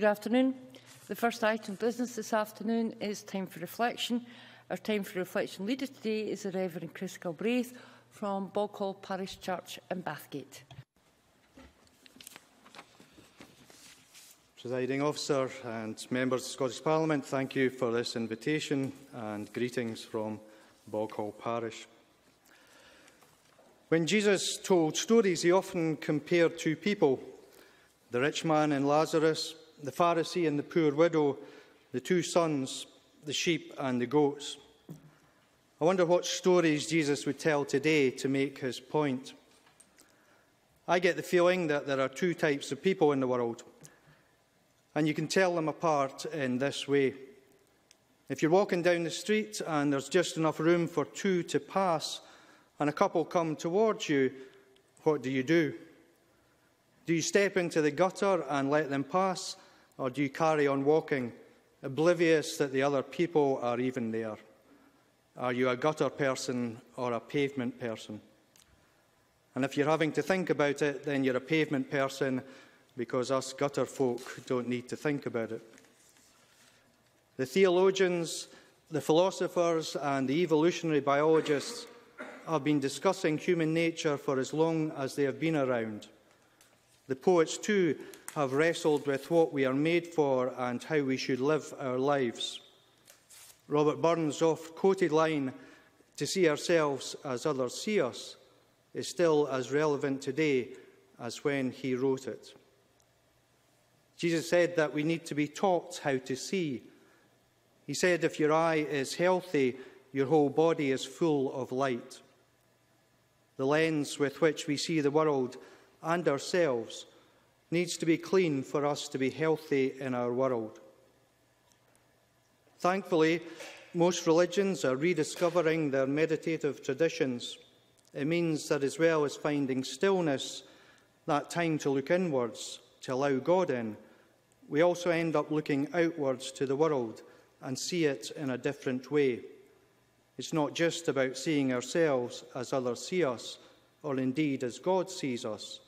Good afternoon. The first item of business this afternoon is time for reflection. Our time for reflection leader today is the Reverend Chris Galbraith from Boghall Parish Church in Bathgate. Presiding officer and members of the Scottish Parliament, thank you for this invitation and greetings from Boghall Parish. When Jesus told stories, he often compared two people, the rich man and Lazarus, the Pharisee and the poor widow, the two sons, the sheep and the goats. I wonder what stories Jesus would tell today to make his point. I get the feeling that there are two types of people in the world and you can tell them apart in this way. If you're walking down the street and there's just enough room for two to pass, and a couple come towards you, what do you do? Do you step into the gutter and let them pass, or do you carry on walking, oblivious that the other people are even there? Are you a gutter person or a pavement person? And if you're having to think about it, then you're a pavement person because us gutter folk don't need to think about it. The theologians, the philosophers, and the evolutionary biologists have been discussing human nature for as long as they have been around. The poets, too, have wrestled with what we are made for and how we should live our lives. Robert Burns' oft quoted line, to see ourselves as others see us, is still as relevant today as when he wrote it. Jesus said that we need to be taught how to see. He said, if your eye is healthy, your whole body is full of light. The lens with which we see the world and ourselves needs to be clean for us to be healthy in our world. Thankfully, most religions are rediscovering their meditative traditions. It means that as well as finding stillness, that time to look inwards, to allow God in, we also end up looking outwards to the world and see it in a different way. It's not just about seeing ourselves as others see us, or indeed as God sees us,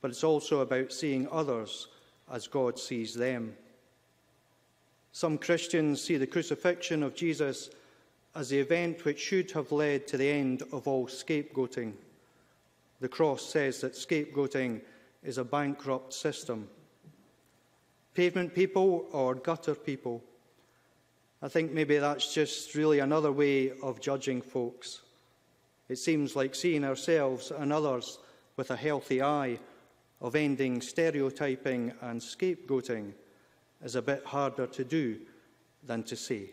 but it's also about seeing others as God sees them. Some Christians see the crucifixion of Jesus as the event which should have led to the end of all scapegoating. The cross says that scapegoating is a bankrupt system Pavement people or gutter people? I think maybe that's just really another way of judging folks. It seems like seeing ourselves and others with a healthy eye of ending stereotyping and scapegoating is a bit harder to do than to say.